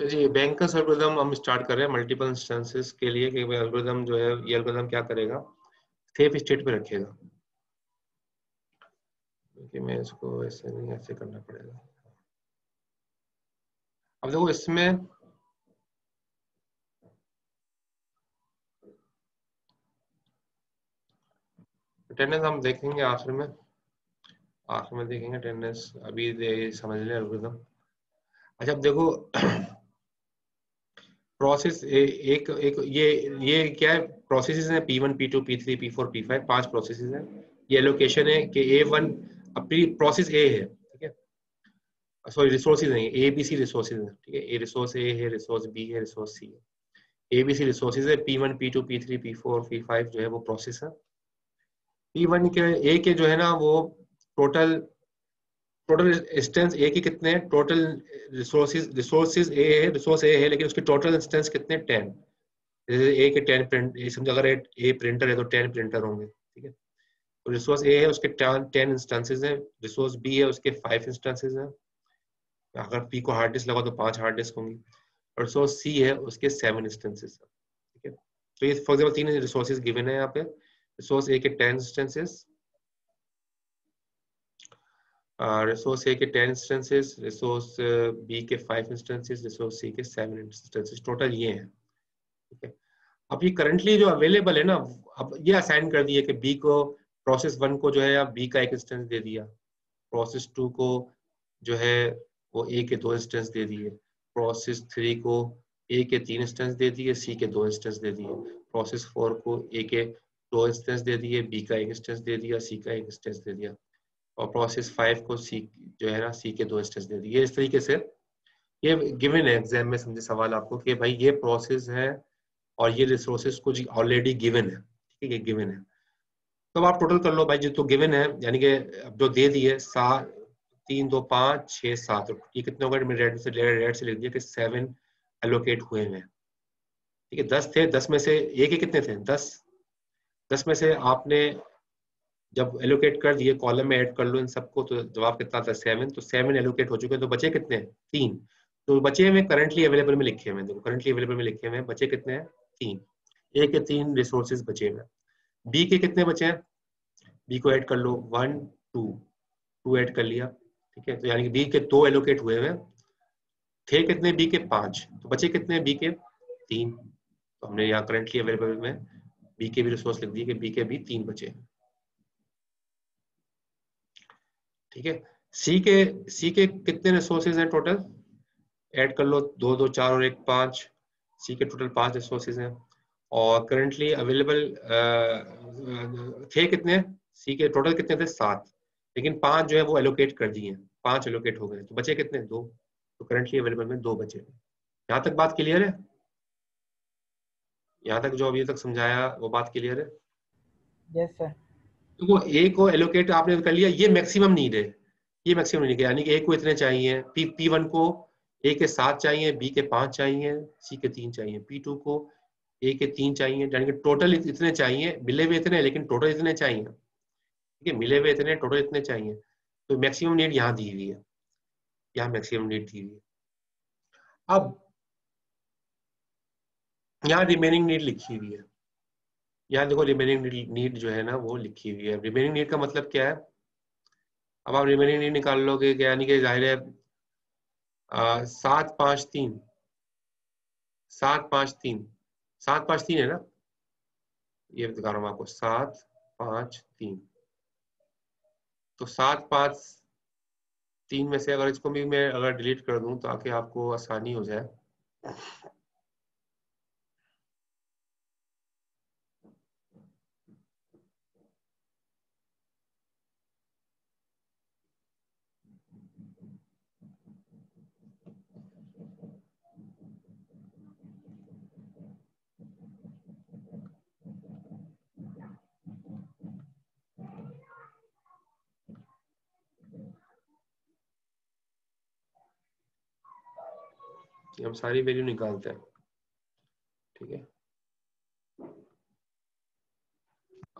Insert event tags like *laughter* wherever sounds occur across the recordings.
चलिए बैंक का एल्गोरिदम हम स्टार्ट कर रहे हैं मल्टीपल इंस्टेंसेस के लिए कि एल्गोरिदम जो है, ये एल्गोरिदम क्या करेगा? सेफ़ स्टेट पे रखेगा। कि मैं इसको ऐसे नहीं, ऐसे करना पड़ेगा। अब देखो, इसमें अटेंडेंस हम देखेंगे आखिर में। आखिर में देखेंगे अटेंडेंस अभी दे, समझ लें एल्गोरिदम अच्छा अब देखो प्रोसेस एक एक, ये ये क्या है? प्रोसेसेस हैं P one P two P three P four P five पाँच प्रोसेसेस हैं। ये लोकेशन है कि ए वन अपनी प्रोसेस ए है, ठीक है? सॉरी रिसोर्सेज नहीं ए बी सी रिसोर्सेज है, ठीक है? ए रिसोर्स ए है रिसोर्स बी है रिसोर्स सी है। ए बी सी रिसोर्सेज है P one P two P three P four P five जो है वो प्रोसेस है। पी वन के ए के जो है ना, वो टोटल टोटल इंस्टेंस ए की कितने हैं? टोटल रिसोर्सेज रिसोर्सेज ए है रिसोर्स ए है, लेकिन उसके टोटल इंस्टेंस कितने? टेन जैसे ए के टेन प्रिंट समझो अगर ए प्रिंटर है तो टेन प्रिंटर होंगे, ठीक है? तो रिसोर्स ए है, उसके टेन इंस्टेंसेज हैं। रिसोर्स बी है, उसके फाइव इंस्टेंसेज हैं। अगर पी को हार्ड डिस्क लगा तो पाँच हार्ड डिस्क होंगी। और रिसोर्स सी है, उसके सेवन इंस्टेंसेज ठीक है? तो ये फॉर एग्ज़ाम्पल तीन रिसोर्सेज गिवन है यहाँ पे। रिसोर्स ए के टेन इंस्टेंसेज रिसोर्स ए के टेन इंस्टेंसेस रिसोर्स बी के फाइव इंस्टेंसेस रिसोर्स सी के सेवन इंस्टेंसेस टोटल ये हैं. ठीक है? अब ये करंटली जो अवेलेबल है ना, अब ये असाइन कर दिया कि बी को प्रोसेस वन को जो है आप बी का एक इंस्टेंस दे दिया. प्रोसेस टू को जो है, वो ए के दो इंस्टेंस दे दिए. प्रोसेस थ्री को ए के तीन इंस्टेंस दे दिए सी के दो इंस्टेंस दे दिए. प्रोसेस फोर को ए के दो इंस्टेंस दे दिए बी का एक इंस्टेंस दे दिया सी का एक इंस्टेंस दे दिया. और प्रोसेस फाइव को सी जो है ना सी के दो इंस्टेंस दे दिए इस तरीके से ये गिवन है एग्ज़ाम में समझे सवाल आपको कि भाई ये प्रोसेस है और ये रिसोर्सेज कुछ ऑलरेडी गिवन है। ठीक है गिवन है। तो आप टोटल कर लो भाई, जो तो गिवन है, यानी कि जो दे दिए सात, तीन, दो, पाँच छः सात ये कितने हो गए? रेड से रेड से लिख दिया कि सेवन एलोकेट हुए हैं। ठीक है, दस थे, दस में से एक ही कितने थे? दस। दस में से आपने जब एलोकेट कर दिए कॉलम में ऐड कर लो इन सबको तो जवाब कितना था सेवन तो सेवन एलोकेट हो चुके हैं तो बचे कितने हैं? तीन. तो बचे हुए करंटली अवेलेबल में लिखे हुए देखो करंटली अवेलेबल में लिखे हुए हैं, बचे कितने हैं? तीन. ए के तीन रिसोर्सेज बचे हुए बी के कितने बचे हैं? बी को ऐड कर लो. वन टू टू ऐड कर लिया, ठीक है? तो यानी कि बी के दो एलोकेट हुए हुए थे कितने? बी के पाँच. तो बचे कितने बी के तीन. तो हमने यहाँ करंटली अवेलेबल में बी के भी रिसोर्स लिख दिए कि बी के भी तीन बचे ठीक है? सी के सी के कितने रिसोर्सेज हैं टोटल ऐड कर लो, दो दो, चार और एक, पाँच। सी के टोटल पाँच रिसोर्सेज हैं। और करंटली अवेलेबल थे कितने? सी के टोटल कितने थे? सात। लेकिन पाँच जो है वो एलोकेट कर दिए पाँच एलोकेट हो गए। तो बचे कितने? दो। तो करंटली अवेलेबल में दो बचे। यहाँ तक बात क्लियर है? यहाँ तक जो अभी तक समझाया, वो बात क्लियर है? यस सर वो ए को एलोकेट आपने कर लिया, ये मैक्सिमम नीड है। ये मैक्सिमम नीड है, यानी कि ए को इतने चाहिए। पी पी वन को ए के सात चाहिए बी के पाँच चाहिए सी के तीन चाहिए। पी टू को ए के तीन चाहिए, यानी कि टोटल इतने चाहिए। मिले हुए इतने, लेकिन टोटल इतने चाहिए। ठीक है, मिले हुए इतने टोटल इतने चाहिए। तो मैक्सिमम नीड यहाँ दी हुई है। यहाँ मैक्सिमम नीड दी हुई है। अब यहाँ रिमेनिंग नीड लिखी हुई है। यहाँ देखो रिमेनिंग नीड जो है ना, वो लिखी हुई है। रिमेनिंग नीड का मतलब क्या है? अब आप रिमेनिंग नीड निकाल लोगे यानी कि ज़ाहिर है सात पाँच तीन, सात पाँच तीन, सात पाँच तीन है ना? ये दिखा रहा हूँ आपको, सात पाँच तीन। तो सात पाँच तीन में से अगर इसको भी मैं अगर डिलीट कर दूँ, ताकि आपको आसानी हो जाए। *laughs* हम सारी वैल्यू निकालते हैं। ठीक है?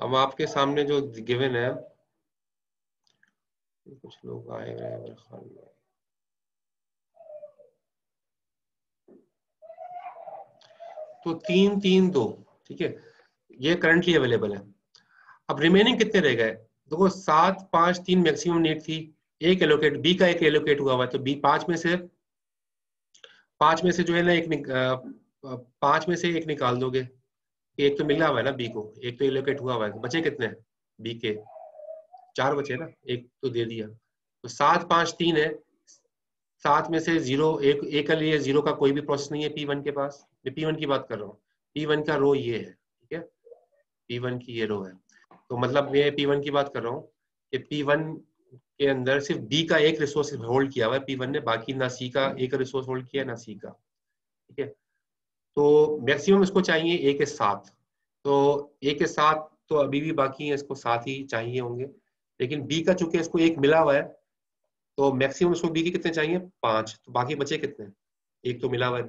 अब आपके सामने जो गिवन है, कुछ लोग आए हुए खान में। तो तीन तीन, दो, ठीक है? ये करंटली अवेलेबल है। अब रिमेनिंग कितने रह गए? देखो, सात, पाँच, तीन मैक्सिमम नीड थी। एक एलोकेट बी का एक एलोकेट हुआ हुआ है तो बी पाँच में से पाँच में से जो है ना एक पाँच में से एक निकाल दोगे। एक तो मिला हुआ है ना बी को, एक तो एलोकेट हुआ हुआ है। बचे कितने हैं? बी के। चार बचे ना, एक तो दे दिया। तो सात, पाँच, तीन है। सात में से ज़ीरो, एक एक के लिए ज़ीरो का कोई भी प्रोसेस नहीं है पी वन के पास। मैं पी वन की बात कर रहा हूँ। पी वन का रो ये है, ठीक है? पी वन की ये रो है। तो मतलब मैं पी वन की बात कर रहा हूँ कि पी वन के अंदर सिर्फ़ बी का एक रिसोर्स होल्ड किया हुआ है पी वन ने, बाकी ना सी का एक रिसोर्स होल्ड किया, ना सी का। ठीक है? तो मैक्सिमम इसको चाहिए ए के साथ। तो ए के साथ तो अभी भी बाकी है, इसको साथ ही चाहिए होंगे। लेकिन बी का चूँकि इसको एक मिला हुआ है तो मैक्सिमम इसको बी के कितने चाहिए? पाँच। तो बाकी बचे कितने? एक तो मिला हुआ है।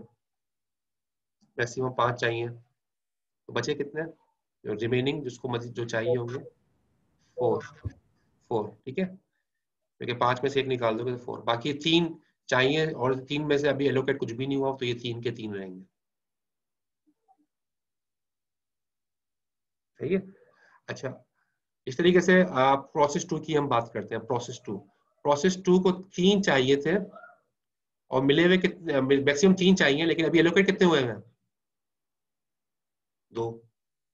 मैक्सिमम पाँच चाहिए। तो बचे कितने? रिमेनिंग जिसको मजीद जो चाहिए होंगे। फोर फोर ठीक है? क्योंकि पाँच में से एक निकाल दोगे तो फोर बाकी तीन चाहिए और तीन में से अभी एलोकेट कुछ भी नहीं हुआ तो ये तीन के तीन रहेंगे। सही है? अच्छा इस तरीके से प्रोसेस टू की हम बात करते हैं प्रोसेस टू प्रोसेस टू को तीन चाहिए थे, और मिले हुए कितने मैक्सिमम तीन चाहिए, लेकिन अभी एलोकेट कितने हुए हैं? दो।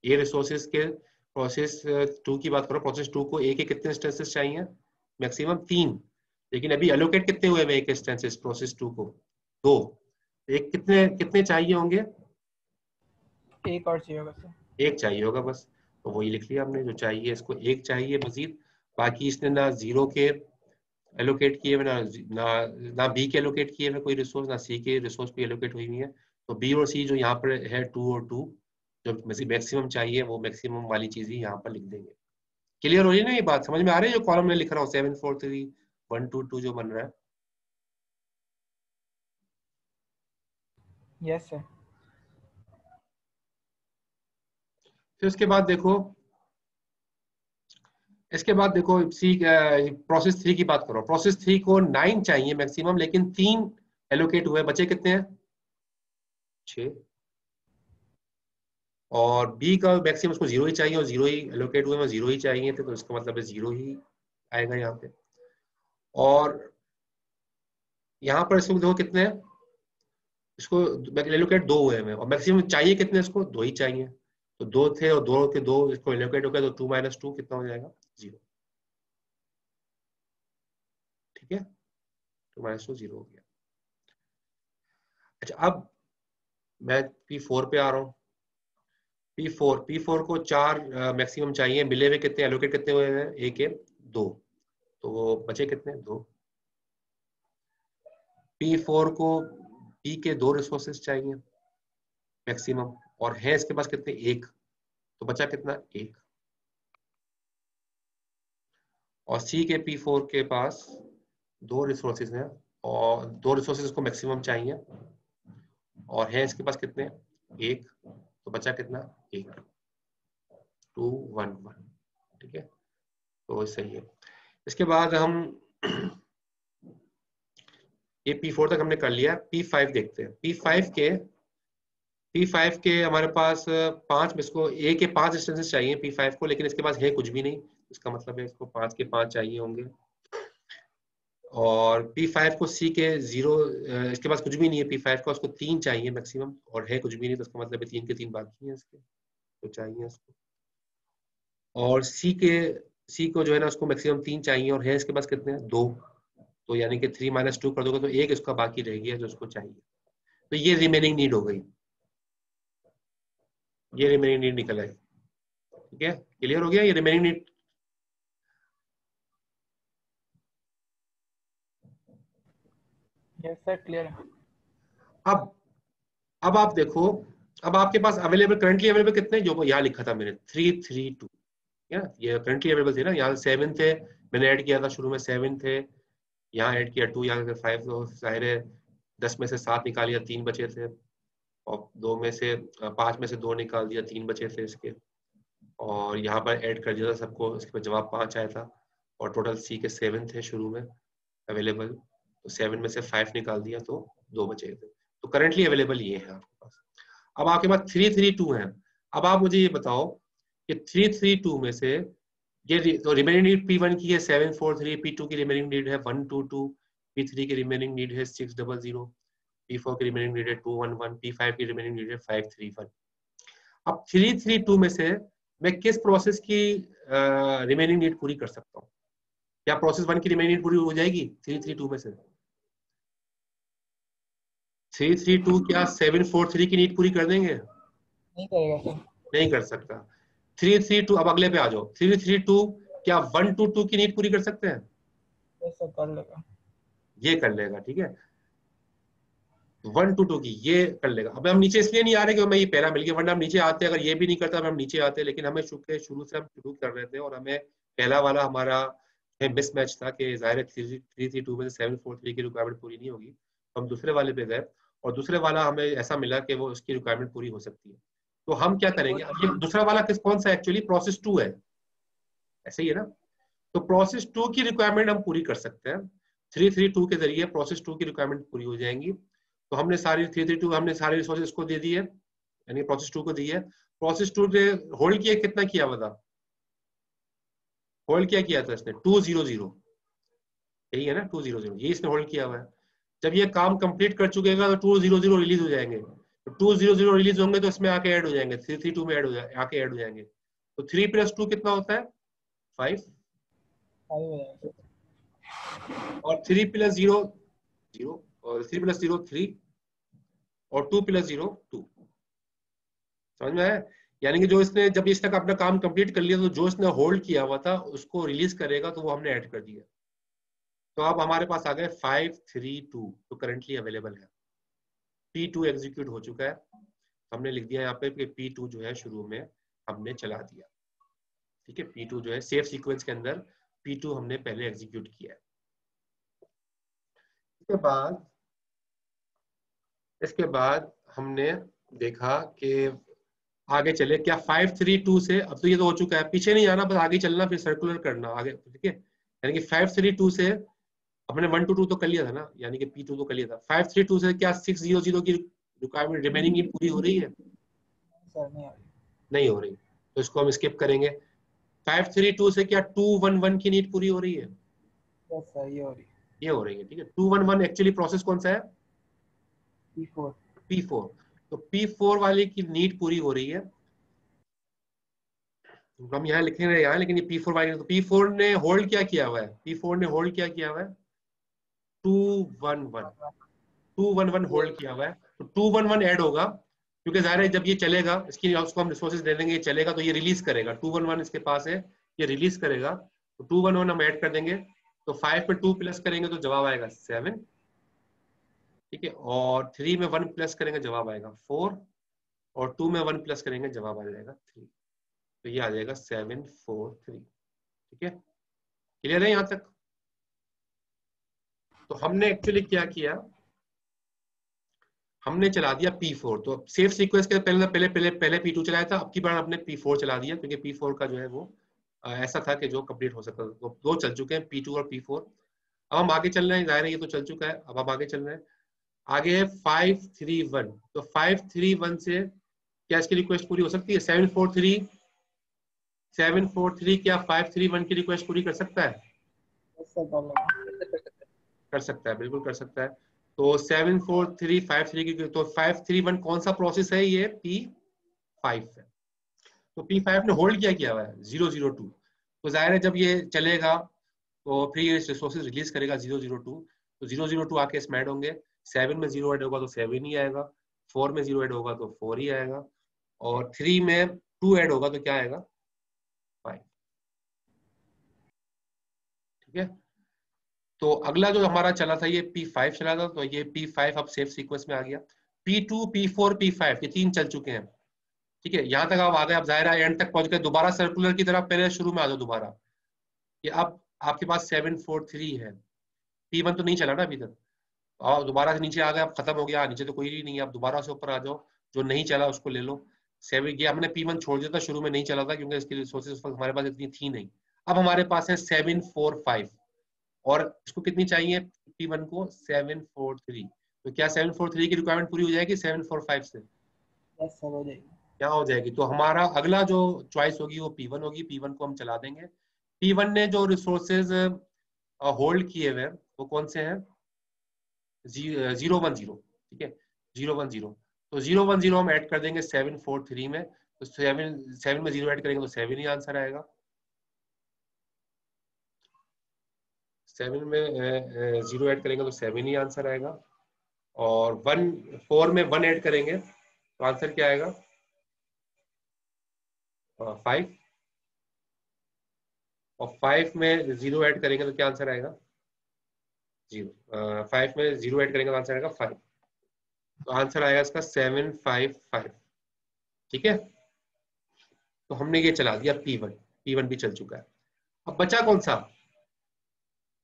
ये रिसोर्सेज के प्रोसेस टू की बात करो प्रोसेस टू को एक एक कितने चाहिए? मैक्सिमम तीन। लेकिन अभी एलोकेट कितने हुए एक इंस्टेंसेस प्रोसेस टू को? दो। एक कितने कितने चाहिए होंगे? एक और चाहिए होगा एक चाहिए होगा बस। तो वही लिख लिया हमने जो चाहिए इसको एक चाहिए मजीद। बाकी इसने ना ज़ीरो के एलोकेट किए हुए ना ना ना बी के एलोकेट किए हुए कोई रिसोर्स ना सी के रिसोर्स कोई एलोकेट हुई हुई है। तो बी और सी जो यहाँ पर है टू और टू जो मैक्सिमम चाहिए वो मैक्सिमम वाली चीज़ ही यहाँ पर लिख देंगे। क्लियर हो रही है ना ये बात? समझ में आ रही है जो कॉलम में लिख रहा हूँ? Seven four three one two two जो बन रहा है। यस सर फिर उसके बाद देखो इसके बाद देखो सी प्रोसेस थ्री की बात करो प्रोसेस थ्री को नाइन चाहिए मैक्सिमम लेकिन तीन एलोकेट हुए बचे कितने हैं? छ। और बी का मैक्सिमम उसको ज़ीरो ही चाहिए और ज़ीरो ही एलोकेट हुए, में ज़ीरो ही चाहिए थे तो इसका मतलब है ज़ीरो ही आएगा यहाँ पे। और यहाँ पर इसको देखो कितने इसको एलोकेट दो हुए हैं और मैक्सिमम चाहिए कितने इसको? दो ही चाहिए। तो दो थे और दो के दो, इसको एलोकेट हो गया तो टू माइनस टू कितना हो जाएगा? ज़ीरो ठीक है? टू माइनस टू ज़ीरो हो गया। अच्छा अब मैं पी फोर पे आ रहा हूँ। पी फोर पी फोर को चार मैक्सिमम चाहिए। मिले हुए कितने? एलोकेट कितने हुए हैं? ए के दो। तो वो बचे कितने? दो। पी फोर को पी के दो रिसोर्सेस चाहिए मैक्सिमम और है इसके पास कितने? एक। तो बचा कितना? एक। और सी के पी फोर के पास दो रिसोर्सेज हैं, और दो रिसोर्सेज को मैक्सिमम चाहिए। और है इसके पास कितने? एक। तो बचा कितना? एक टू वन वन, ठीक है? तो सही है। इसके बाद हम ये पी फोर तक हमने कर लिया पी फाइव देखते हैं। पी फाइव के पी फाइव के हमारे पास पाँच इसको ए के पाँच इंस्टेंसेस चाहिए पी फाइव को, लेकिन इसके पास है कुछ भी नहीं। इसका मतलब है इसको पाँच के पाँच चाहिए होंगे। और पी फाइव को सी के ज़ीरो इसके पास कुछ भी नहीं है। पी फाइव का उसको तीन चाहिए मैक्सिमम और है कुछ भी नहीं तो इसका मतलब है तीन के तीन बाकी है इसके। तो चाहिए इसको और सी के सी को जो है ना उसको मैक्सिमम तीन चाहिए और है इसके पास कितने हैं? दो। तो यानी कि थ्री माइनस टू कर दोगे तो एक इसका बाकी रह गया जो उसको चाहिए। तो ये रिमेनिंग नीड हो गई। ये रिमेनिंग नीड निकल आई। ठीक है? क्लियर हो गया ये remaining need yes sir clear है। अब अब आप देखो अब आपके पास अवेलेबल करंटली अवेलेबल कितने? जो यहाँ लिखा था मैंने थ्री थ्री टू ये करंटली अवेलेबल थे ना? यहाँ सेवन थे, मैंने ऐड किया था शुरू में सेवन थे, यहाँ ऐड किया टू यहाँ फाइव तो ज़ाहिर है दस में से सात निकाल लिया, तीन बचे थे। और दो में से पाँच में से दो निकाल दिया, तीन बचे थे इसके। और यहाँ पर ऐड कर दिया था सबको, इसके बाद जवाब पाँच आया था। और टोटल सी के सेवन थे शुरू में अवेलेबल तो सेवन में से फाइव निकाल दिया तो दो बचे थे। तो करंटली अवेलेबल ये है। आपके अब आपके पास थ्री थ्री टू है। अब आप मुझे ये बताओ कि थ्री थ्री टू में से ये तो रिमेनिंग नीड पी वन की है seven four three P two की रिमेनिंग नीड है one two two P three की रिमेनिंग नीड है six double zero P four की रिमेनिंग नीड है two one one P five की रिमेनिंग नीड है फाइव थ्री वन अब three three two में से मैं किस प्रोसेस की रिमेनिंग नीड पूरी कर सकता हूँ? क्या प्रोसेस वन की रिमेनिंग नीड पूरी हो जाएगी थ्री थ्री टू में से? थ्री थ्री टू क्या सेवन फोर थ्री की नीट पूरी कर देंगे? नहीं करेगा नहीं कर सकता। थ्री थ्री टू अब अगले पे आ जाओ। थ्री थ्री टू क्या वन टू टू की नीट पूरी कर सकते हैं? कर लेगा। ये कर लेगा ठीक है? वन टू टू की ये कर लेगा। अब हम नीचे इसलिए नहीं आ रहे कि हमें ये पहला मिल गया वरना हम नीचे आते अगर ये भी नहीं करता हम नीचे आते लेकिन हमें शुक्र शुरू से हम शुरू कर रहे थे और हमें पहला वाला हमारा मिस मैच था कि ज़ाहिर है थ्री थ्री टू में सेवन फोर थ्री की रिक्वायरमेंट पूरी नहीं होगी। हम दूसरे वाले पे गए। और दूसरे वाला हमें ऐसा मिला कि वो उसकी रिक्वायरमेंट पूरी हो सकती है। तो हम क्या करेंगे? अब ये दूसरा वाला किस कौन सा एक्चुअली प्रोसेस टू है। ऐसे ही है ना? तो प्रोसेस टू की रिक्वायरमेंट हम पूरी कर सकते हैं। थ्री थ्री टू के ज़रिए प्रोसेस टू की रिक्वायरमेंट पूरी हो जाएँगी। तो हमने सारी थ्री थ्री टू हमने सारे रिसोर्सेज को दे दिए यानी प्रोसेस टू को दी है। प्रोसेस टू ने होल्ड किया कितना किया था होल्ड क्या किया था इसने? टू ज़ीरो ज़ीरो यही है ना? टू ज़ीरो ज़ीरो ये इसने होल्ड किया हुआ है। जब ये काम कंप्लीट कर चुकेगा तो टू ज़ीरो ज़ीरो रिलीज़ हो जाएँगे। टू ज़ीरो ज़ीरो रिलीज़ होंगे तो इसमें आके ऐड हो जाएँगे। थ्री थ्री टू में ऐड हो जाए आके ऐड हो जाएँगे। तो थ्री प्लस टू कितना होता है? फाइव और थ्री प्लस ज़ीरो ज़ीरो और थ्री प्लस ज़ीरो थ्री और टू प्लस ज़ीरो टू समझ में आया? यानी कि जो इसने, जब इस तक अपना काम कंप्लीट कर लिया तो जो इसने होल्ड किया हुआ था, उसको रिलीज़ करेगा तो वो हमने ऐड कर दिया। तो अब हमारे पास आ गए फाइव थ्री टू तो करंटली अवेलेबल है। पी टू एग्जीक्यूट हो चुका है। तो हमने लिख दिया यहाँ पे कि पी टू जो है शुरू में हमने चला दिया। ठीक है? पी टू जो है सेफ़ सीक्वेंस के अंदर पी टू हमने पहले एग्जीक्यूट किया है। इसके बाद इसके बाद हमने देखा कि आगे चले, क्या फाइव थ्री टू से, अब तो ये तो हो चुका है। पीछे नहीं जाना, बस आगे चलना, फिर सर्कुलर करना, आगे, ठीक है? यानी कि फाइव थ्री टू से हमने वन टू टू तो कर लिया था ना यानी कि पी टू तो कर लिया था। फाइव थ्री टू से क्या सिक्स ज़ीरो ज़ीरो की रिक्वायरमेंट रिमेनिंग नीड पूरी हो रही है? नहीं रही। हो रही। तो इसको हम स्किप करेंगे। फाइव थ्री टू से क्या टू वन वन की नीड पूरी हो रही है? ये हो रही हो। रही ठीक है। Two one one actually process कौन सा है? P four. तो पी फोर वाले की नीड पूरी हो रही है। हम यहाँ लिखेंगे यहाँ लेकिन ये पी फोर वाली तो पी फोर ने होल्ड क्या किया हुआ है? पी फोर ने होल्ड क्या किया हुआ है? Two one one. होल्ड किया हुआ है। तो टू वन वन एड होगा। क्योंकि ज़ाहिर है जब ये चलेगा, इसकी उसको हम रिसोर्सेज दे देंगे, ये चलेगा तो ये रिलीज़ करेगा। टू वन वन इसके पास है, ये रिलीज़ करेगा। तो टू वन वन हम ऐड कर देंगे। तो फाइव पे टू प्लस करेंगे तो जवाब आएगा सेवन ठीक है? और थ्री में वन प्लस करेंगे, जवाब आएगा फोर और टू में वन प्लस करेंगे, जवाब आ जाएगा थ्री तो ये आ जाएगा सेवन फोर थ्री ठीक है? क्लियर है यहाँ तक? तो हमने एक्चुअली क्या किया? हमने चला दिया P4 तो सेफ़ सीक्वेंस के पहले पहले पहले पहले P2 चलाया था, अब की बार हमने P4 चला दिया, क्योंकि P4 का जो है वो ऐसा था कि जो कंप्लीट हो सकता था। तो दो चल चुके हैं P2 और P4 अब हम आगे चल रहे हैं, ज़ाहिर है ये तो चल चुका है, अब हम आगे चल रहे हैं। आगे है फाइव थ्री वन तो फाइव थ्री वन से क्या इसकी रिक्वेस्ट पूरी हो सकती है? Seven four three seven four three क्या फाइव थ्री वन की रिक्वेस्ट पूरी कर सकता है? कर सकता है, बिल्कुल कर सकता है। तो seven four three five three की तो फाइव थ्री वन कौन सा प्रोसेस है ये? पी फाइव है। तो पी फाइव ने होल्ड क्या, किया हुआ है ज़ीरो ज़ीरो टू तो ज़ाहिर है जब ये चलेगा तो फिर ये रिसोर्सेज रिलीज़ करेगा ज़ीरो ज़ीरो टू तो ज़ीरो ज़ीरो टू आके इसमें ऐड होंगे। सेवन में ज़ीरो ऐड होगा तो सेवन ही आएगा। फोर में ज़ीरो ऐड होगा तो फोर ही आएगा। और थ्री में टू ऐड होगा तो क्या आएगा? फाइव ठीक है? तो अगला जो हमारा चला था, ये पी फाइव चला था तो ये पी फाइव अब सेफ़ सीक्वेंस में आ गया। P two P four P five ये तीन चल चुके हैं। ठीक है, यहाँ तक आप आ गए, अब ज़ाहिर है एंड तक पहुँच गए। दोबारा सर्कुलर की तरफ़ पहले शुरू में आ जाओ दोबारा। ये अब आपके पास सेवन फोर थ्री है। पी वन तो नहीं चला ना अभी तक। और दोबारा से नीचे आ गए, अब खत्म हो गया। नीचे तो कोई नहीं है, अब दोबारा से ऊपर आ जाओ। जो नहीं चला, उसको ले लो। सेवन ये हमने पी वन छोड़ दिया था, शुरू में नहीं चला था, क्योंकि इसकी रिसोर्सेज हमारे पास इतनी थी नहीं। अब हमारे पास है सेवन फोर फाइव और इसको कितनी चाहिए? पी वन को सेवन फोर थ्री तो क्या सेवन फोर थ्री की रिक्वायरमेंट पूरी हो जाएगी? सेवन फोर फाइव से। Yes हो क्या हो जाएगी? तो हमारा अगला जो चॉइस होगी वो पी वन होगी। पी वन को हम चला देंगे। पी वन ने जो रिसोर्सेज होल्ड किए हुए वो कौन से हैं? ज़ीरो वन ज़ीरो ठीक है? ज़ीरो वन ज़ीरो तो ज़ीरो वन ज़ीरो हम ऐड कर देंगे सेवन फोर थ्री में। तो सेवन सेवन में ज़ीरो ऐड करेंगे तो सेवन ही आंसर आएगा। सेवन में ज़ीरो ऐड करेंगे तो सेवन ही आंसर आएगा। और वन, फोर में वन ऐड करेंगे तो आंसर क्या आएगा? फाइव और फाइव में ज़ीरो ऐड करेंगे तो क्या आंसर आएगा? ज़ीरो। फाइव में ज़ीरो ऐड करेंगे तो आंसर आएगा फाइव तो आंसर आएगा इसका सेवन फाइव फाइव ठीक है? तो हमने ये चला दिया पी वन पी वन भी चल चुका है। अब बचा कौन सा?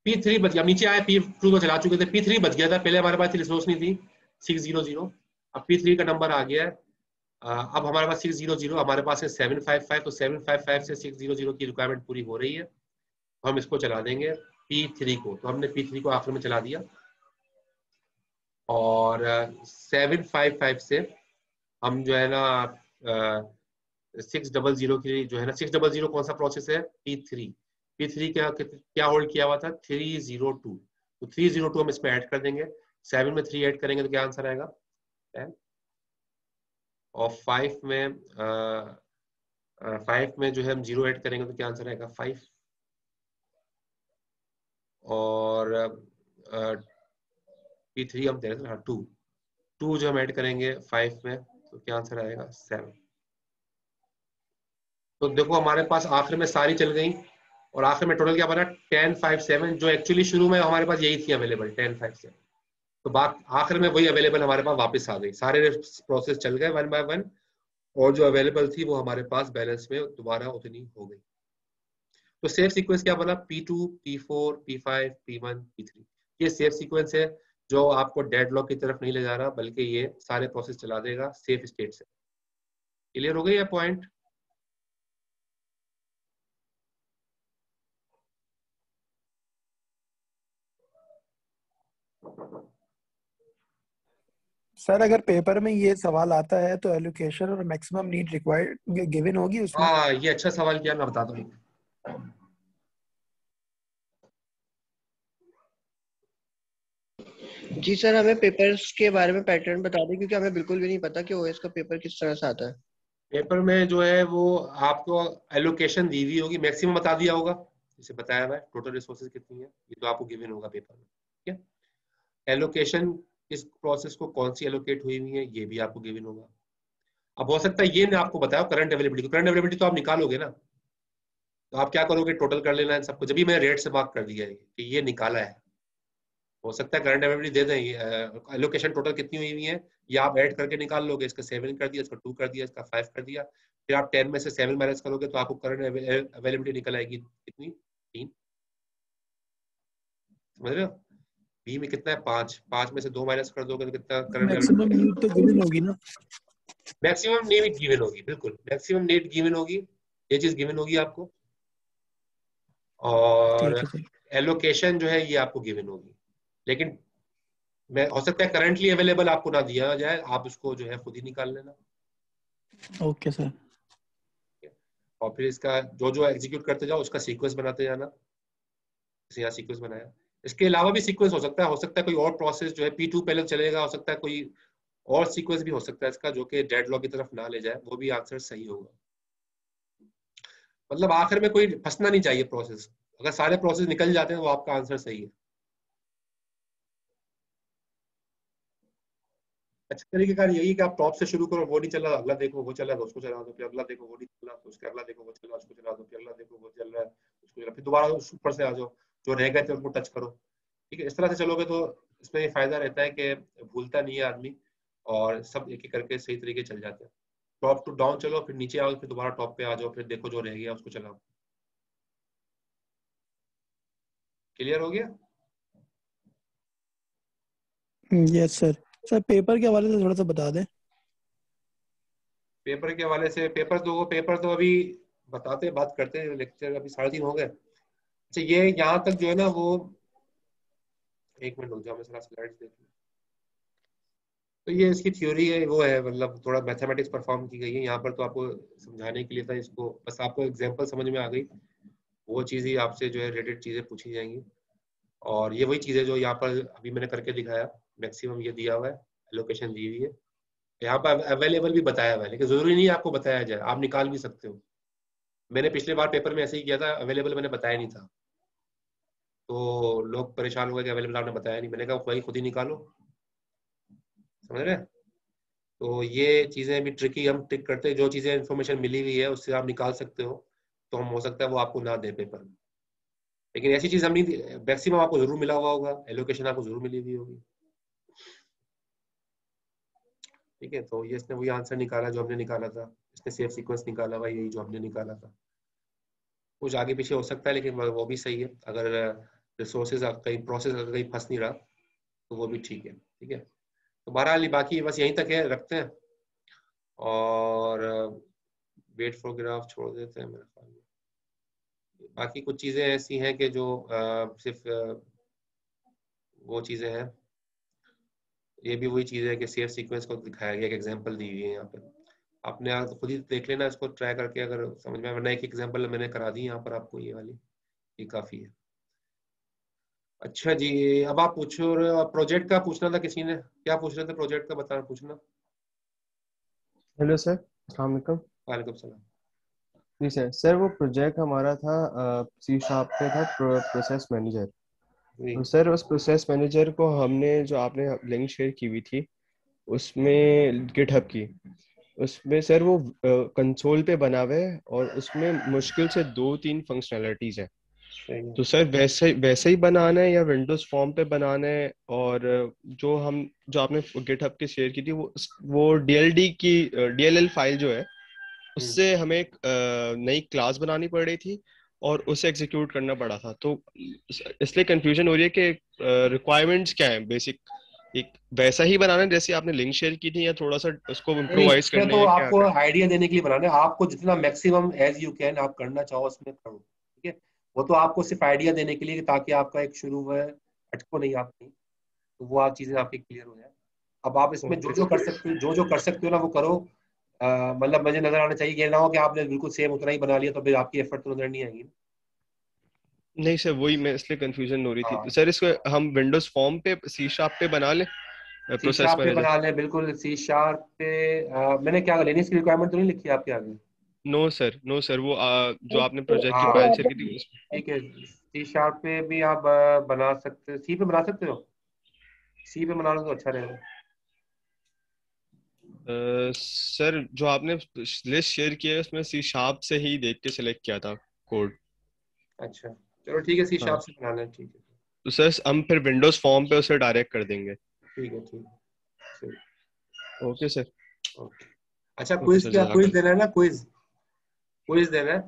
पी थ्री बच गया। नीचे आए पी टू तो चला चुके थे। पी थ्री बच गया था। पहले हमारे पास रिसोर्स नहीं थी। सिक्स ज़ीरो ज़ीरो अब पी थ्री का नंबर आ गया है। अब हमारे पास सिक्स ज़ीरो ज़ीरो हमारे पास है सेवन फाइव फाइव तो सेवन फाइव फाइव से सिक्स ज़ीरो ज़ीरो की रिक्वायरमेंट पूरी हो रही है। तो हम इसको चला देंगे पी थ्री को। तो हमने पी थ्री को आखिर में चला दिया। और सेवन फाइव फाइव से हम जो है ना सिक्स डबल ज़ीरो की जो है ना सिक्स डबल ज़ीरो कौन सा प्रोसेस है? पी थ्री पी थ्री क्या क्या होल्ड किया हुआ था? थ्री ज़ीरो टू तो थ्री ज़ीरो टू हम इसमें ऐड कर देंगे। सेवन में थ्री ऐड करेंगे तो क्या आंसर आएगा? टेन और फाइव में फाइव में जो है हम ज़ीरो ऐड करेंगे तो क्या आंसर आएगा? फाइव और पी थ्री हम दे हाँ टू टू जो हम ऐड करेंगे फाइव में तो क्या आंसर आएगा? सेवन तो देखो हमारे पास आखिर में सारी चल गई। और आखिर में टोटल क्या बना? टेन फाइव सेवन जो एक्चुअली शुरू में हमारे पास यही थी अवेलेबल टेन फाइव सेवन तो बात, आखिर में वही अवेलेबल हमारे पास वापस आ गई। सारे प्रोसेस चल गए वन बाय वन और जो अवेलेबल थी वो हमारे पास बैलेंस में दोबारा उतनी हो गई। तो सेफ़ सीक्वेंस क्या बना? P two P four P five P one P three ये सेफ़ सीक्वेंस है, जो आपको डेड लॉक की तरफ़ नहीं ले जा रहा, बल्कि ये सारे प्रोसेस चला देगा सेफ़ स्टेट से। क्लियर हो गई है पॉइंट सर अगर पेपर में ये सवाल आता है तो एलोकेशन और मैक्सिमम नीड रिक्वायर्ड गिवन होगी उसमें? हाँ ये अच्छा सवाल किया मैं बता दूँ। जी सर हमें पेपर्स के बारे में पैटर्न बता दें क्योंकि हमें बिल्कुल भी नहीं पता कि ओएस का पेपर किस तरह से आता है। पेपर में जो है वो आपको एलोकेशन दी हुई होगी मैक्सिमम बता दिया होगा। जिसे बताया हुआ है टोटल रिसोर्सेज कितनी है ये तो आपको गिवन होगा पेपर में ठीक है? एलोकेशन इस प्रोसेस को कौन सी एलोकेट हुई हुई है, ये भी आपको गिवन होगा। अब हो सकता है ये ने आपको बताया करंट अवेलेबिलिटी करंट अवेलेबिलिटी तो आप निकालोगे ना। तो आप क्या करोगे टोटल कर लेना है सबको। जब भी मैंने रेट से मार्क कर दिया है कि ये निकाला है, हो सकता है करंट अवेलेबिलिटी दे दें एलोकेशन टोटल कितनी हुई हुई है, ये आप ऐड करके निकाल लोगे, इसका सेवन कर दिया, इसका टू कर दिया, इसका फाइव कर दिया, फिर आप टेन में से सेवन माइनस करोगे तो आपको करंट अवेलेबिलिटी निकल आएगी कितनी? तीन। समझ रहे हो? बी में कितना है? पाँच। पाँच में से दो माइनस कर दोगे तो कितना करंट मैक्सिमम नीड तो गिवन होगी ना। मैक्सिमम नीड गिवन होगी बिल्कुल। मैक्सिमम नीड गिवन होगी। ये चीज़ गिवन होगी आपको। और एलोकेशन जो है ये आपको गिवन होगी। लेकिन मैं हो सकता है करंटली अवेलेबल आपको ना दिया जाए आप उसको जो है खुद ही निकाल लेना। ओके सर और फिर इसका जो जो एग्जीक्यूट करते जाओ उसका सीक्वेंस बनाते जाना। जैसे यहाँ सीक्वेंस बनाया। इसके अलावा भी सीक्वेंस हो सकता है, हो सकता है कोई और प्रोसेस जो है पी टू पहले चलेगा, हो सकता है कोई और सीक्वेंस भी हो सकता है इसका जो कि डेड लॉक की तरफ़ ना ले जाए, वो भी आंसर सही होगा। मतलब आखिर में कोई फंसना नहीं चाहिए प्रोसेस अगर सारे प्रोसेस निकल जाते हैं तो आपका आंसर सही है। अच्छा तरीके का यही कि आप टॉप से शुरू करो, वो नहीं चला अगला देखो, वो चला उसको चला दो, फिर अगला देखो, वो नहीं चला तो उसके अगला देखो, वो चला, उसको चला दो, फिर अगला देखो, वो चल रहा है, उसको चला, फिर दोबारा ऊपर से आ जाओ। जो रह गए थे उनको टच करो। ठीक है इस तरह से चलोगे तो इसमें ये फ़ायदा रहता है कि भूलता नहीं है आदमी और सब एक एक करके सही तरीके चल जाते हैं। टॉप टू डाउन चलो फिर नीचे आओ फिर दोबारा टॉप पे आ जाओ फिर देखो जो रह गया उसको चलाओ। क्लियर हो गया? यस सर सर पेपर के हवाले से थोड़ा सा बता दें। पेपर के हवाले से पेपर तो पेपर तो अभी बताते बात करते हैं लेक्चर अभी साढ़े तीन हो गए। अच्छा ये यहाँ तक जो है ना, वो एक मिनट रुक जाओ, मैं स्लाइड्स देख तो ये इसकी थ्योरी है, वो है मतलब थोड़ा मैथमेटिक्स परफॉर्म की गई है। यहाँ पर तो आपको समझाने के लिए था इसको, बस आपको एग्ज़ाम्पल समझ में आ गई। वो चीज़ ही आपसे जो है रिलेटेड चीज़ें पूछी जाएँगी। और ये वही चीज़ें जो यहाँ पर अभी मैंने करके दिखाया मैक्सिमम ये दिया हुआ है लोकेशन दी हुई है। यहाँ पर अवेलेबल भी बताया हुआ है, लेकिन ज़रूरी नहीं है आपको बताया जाए, आप निकाल भी सकते हो। मैंने पिछले बार पेपर में ऐसे ही किया था अवेलेबल मैंने बताया नहीं था। तो लोग परेशान हो गए कि अवेलेबल आपने बताया नहीं। मैंने कहा वही खुद ही निकालो। समझ रहे तो ये चीज़ें भी ट्रिकी हम टिक करते जो चीज़ें इन्फॉर्मेशन मिली हुई है, उससे आप निकाल सकते हो। तो हम, हो सकता है वो आपको ना दे पेपर में लेकिन ऐसी चीज़ हम नहीं मैक्सिमम आपको ज़रूर मिला हुआ होगा। एलोकेशन आपको ज़रूर मिली हुई होगी। ठीक है? तो ये इसने वही आंसर निकाला जो हमने निकाला था। इसने सेफ़ सीक्वेंस निकाला हुआ, यही जो हमने निकाला था। कुछ आगे पीछे हो सकता है, लेकिन वो भी सही है। अगर रिसोर्सेज कहीं प्रोसेस अगर कहीं फंस नहीं रहा तो वो भी ठीक है ठीक है? तो बहरहाल बाकी बस यहीं तक है रखते हैं। और वेट फॉर ग्राफ छोड़ देते हैं मेरे ख्याल में। बाकी कुछ चीज़ें ऐसी हैं कि जो आ, सिर्फ़ आ, वो चीज़ें हैं। ये भी वही चीज़ है कि सेफ़ सीक्वेंस को दिखाया गया एक एग्जांपल दी हुई है यहाँ पर आपने खुद ही देख लेना इसको ट्राई करके अगर समझ में वरना एक एग्जांपल मैंने करा दी यहाँ पर आपको ये वाली ये काफ़ी है। अच्छा जी अब आप पूछो प्रोजेक्ट का पूछना था किसी ने? क्या पूछ रहे थे प्रोजेक्ट का बताना पूछना। हेलो सर अस्सलाम वालेकुम। सलाम। जी सर सर वो प्रोजेक्ट हमारा था सी शार्प पे था प्रोसेस मैनेजर तो सर उस प्रोसेस मैनेजर को हमने जो आपने लिंक शेयर की हुई थी उसमें गिटहब की उसमें सर वो कंसोल पे बना हुआ है और उसमें मुश्किल से दो तीन फंक्शनैलिटीज है। तो सर वैसे वैसे ही बनाना है या विंडोज़ फॉर्म पे बनाना है? और जो हम जो आपने गिटहब की शेयर की थी वो वो डीएलडी की डीएलएल फ़ाइल जो है उससे हमें एक नई क्लास बनानी पड़ रही थी और उसे एग्जीक्यूट करना पड़ा था। तो इसलिए कंफ्यूजन हो रही है कि रिक्वायरमेंट्स क्या है? बेसिक एक वैसा ही बनाना है जैसे आपने लिंक शेयर की थी या थोड़ा सा उसको इम्प्रोवाइज करना तो आपको आइडिया देने के लिए बनाना है। आपको जितना मैक्सिमम एज यू कैन आप करना चाहो उसमें करो। वो तो आपको सिर्फ़ आइडिया देने के लिए ताकि आपका एक शुरू है अटको नहीं आप नहीं तो वो आप चीज़ें आपकी क्लियर हो जाए। अब आप इसमें जो जो कर सकते हो जो जो कर सकते हो ना वो करो। मतलब मुझे नज़र आना चाहिए ये ना हो कि आपने बिल्कुल सेम उतना ही बना लिया तो फिर आपकी एफर्ट तो नज़र नहीं आएगी नहीं सर वही मैं इसलिए कंफ्यूजन हो रही थी। हाँ। सर इसको हम विंडोज़ फॉर्म पे सी शार्प पे बना ले? प्रोसेस पे बना ले बिल्कुल सी शार्प पे। आ, मैंने क्या लिनक्स की रिक्वायरमेंट तो नहीं लिखी आपके आगे? नो सर नो सर वो आ, जो आपने प्रोजेक्ट की फ़ाइल शेयर की थी ठीक है। सी शार्प पे भी आप बना सकते सी पे बना सकते हो? सी पे बना लो तो अच्छा रहेगा। सर uh, जो आपने लिस्ट शेयर किया है उसमें सी शार्प से ही देख के सिलेक्ट किया था कोड अच्छा। चलो ठीक है सी शार्प हाँ। से बनाना है ठीक है। तो सर हम फिर विंडोज़ फॉर्म पे उसे डायरेक्ट कर देंगे। ठीक है ठीक ओके सर ओके अच्छा क्विज क्या क्विज देना है ना क्विज क्विज देना है।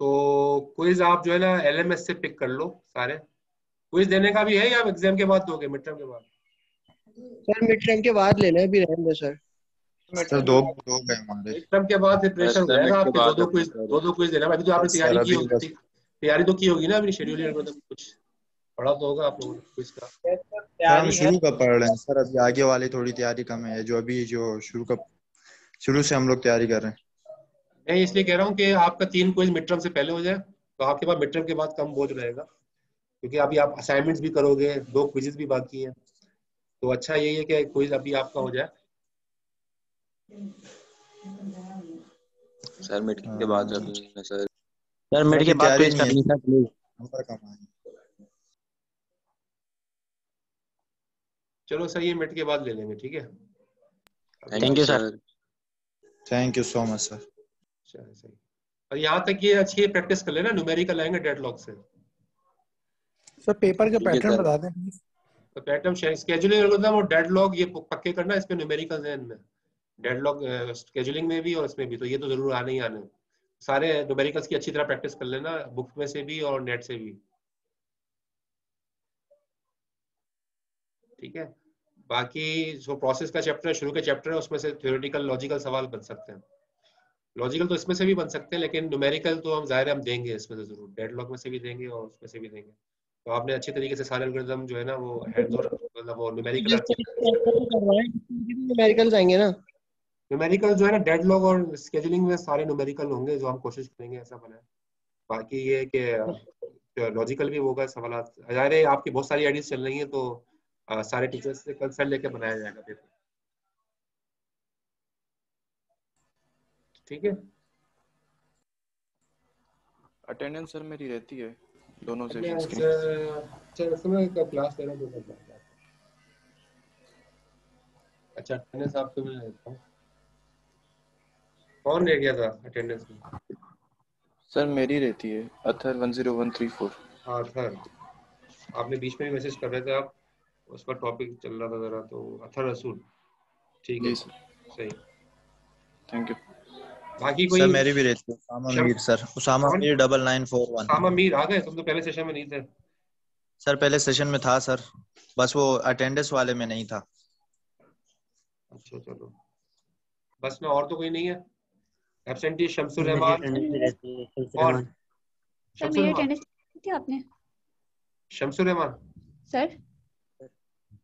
तो क्विज आप जो है ना एलएमएस से पिक कर लो सारे। क्विज देने का भी है या एग्ज़ाम के बाद दोगे मिड टर्म के बाद? सर मिड टर्म के बाद लेना है भी रहने दो सर सर दो दो गए हमारे। एक टर्म के बाद हो जाएगा के आपके दो दो क्विज है, दो दो क्विज देना अभी तो आपने तैयारी की अभी होगी तैयारी तो की होगी ना अपनी शेड्यूल मतलब कुछ पढ़ा तो होगा आप लोगों ने क्विज का। हम तैयारी शुरू का पढ़ रहे हैं? सर अभी आगे वाली थोड़ी तैयारी कम है जो अभी जो शुरू का शुरू से हम लोग तैयारी कर रहे हैं। मैं इसलिए कह रहा हूँ कि आपका तीन क्विज मिड टर्म से पहले हो जाए तो आपके पास मिड टर्म के बाद कम बोझ रहेगा क्योंकि अभी आप असाइनमेंट्स भी करोगे दो क्विजेस भी बाकी हैं। तो अच्छा यही है कि क्विज अभी आपका हो जाए। सर मिड के हाँ। बाद सर सर मिड के बाद क्विज करनी सर प्लीज़ नंबर कम आए चलो सर ये मिड के बाद ले लेंगे ठीक है? Thank you, sir. Thank you so much sir चलो सही। और यहाँ तक ये अच्छी प्रैक्टिस कर लेना न्यूमेरिकल आएँगे डेडलॉक से। सर पेपर का पैटर्न बता दें तो पैटर्न स्केजुलिंग एल्गोरिथम और डेडलॉक ये पक्के करना इसमें न्यूमेरिकल है इनमें डेडलॉक स्केजुलिंग में भी और इसमें भी तो ये तो ज़रूर आने ही आने। सारे न्यूमेरिकल्स की अच्छी तरह प्रैक्टिस कर लेना बुक में से भी और नेट से भी। ठीक है? बाकी जो प्रोसेस का चैप्टर है शुरू के चैप्टर है उसमें से थ्योरेटिकल लॉजिकल सवाल बन सकते हैं। लॉजिकल तो इसमें से भी बन सकते हैं लेकिन न्यूमेरिकल तो हम ज़ाहिर हम देंगे इसमें से ज़रूर। डेडलॉक में से भी देंगे और उसमें से भी देंगे। तो आपने अच्छे तरीके से सारे एल्गोरिदम जो है ना वो हैंड्स और मतलब वो न्यूमेरिकल न्यूमेरिकल्स आएँगे ना। न्यूमेरिकल जो है ना डेडलॉक और स्केजुलिंग में सारे न्यूमेरिकल होंगे जो हम कोशिश करेंगे ऐसा बनाए। बाकी ये कि लॉजिकल भी होगा सवाल ज़ाहिर है आपकी बहुत सारी आइडियाज़ चल रही हैं तो सारे टीचर्स से कंसल्ट लेके बनाया जाएगा पेपर ठीक है? अटेंडेंस सर मेरी रहती है दोनों सेशंस की अच्छा समय का क्लास ले रहा हूँ तो अच्छा अटेंडेंस आपको मैं लेता हूँ। कौन ले गया था अटेंडेंस में? सर मेरी रहती है अथर 10134 हाँ सर आपने बीच में भी मैसेज कर रहे थे आप उस पर टॉपिक चल रहा था जरा तो अथर रसूल। ठीक है सर सही। थैंक यू बाकी कोई सर मेरी भी रहती है Usama Mir sir. Usama Mir double nine four one. सामा मीर आ गए? तुम तो पहले सेशन में नहीं थे। सर पहले सेशन में था सर। बस वो अटेंडेंस वाले में नहीं था। अच्छा चलो। बस में और तो कोई नहीं है? एब्सेंटी शमसुर रहमान है, शमसुर रहमान। सर मेरी अटेंडेंस थी आपने? शमसुर रहमान सर?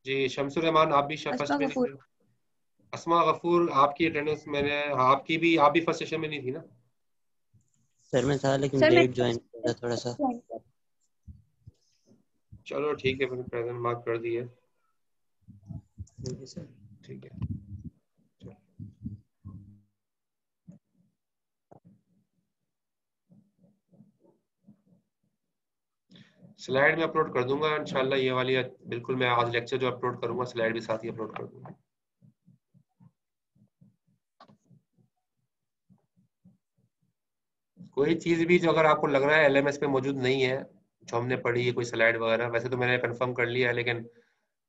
जी शमसुर रहमान आप भी फ़र्स्ट में। अस्मा गफूर आपकी अटेंडेंस मैंने आपकी भी आप भी फ़र्स्ट सेशन में नहीं थी ना? सर मैं था लेकिन लेट ज्वाइन किया था थोड़ा सा। चलो ठीक है मैंने प्रेजेंट मार्क कर दिए। ठीक है। स्लाइड में अपलोड कर दूँगा इंशाल्लाह ये वाली बिल्कुल मैं आज लेक्चर जो अपलोड करूँगा स्लाइड भी साथ ही अपलोड कर दूँगा। कोई चीज़ भी जो अगर आपको लग रहा है एलएमएस पे मौजूद नहीं है, जो हमने पढ़ी है कोई स्लाइड वगैरह, वैसे तो मैंने कंफर्म कर लिया है, लेकिन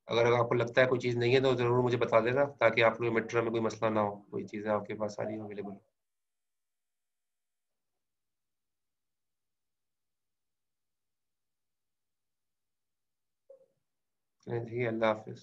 अगर आपको लगता है कोई चीज़ नहीं है तो ज़रूर मुझे बता देना, ताकि आप लोग मेट्रो में कोई मसला ना हो, कोई चीज़ें आपके पास सारी अवेलेबल है अल्लाह हाफिज।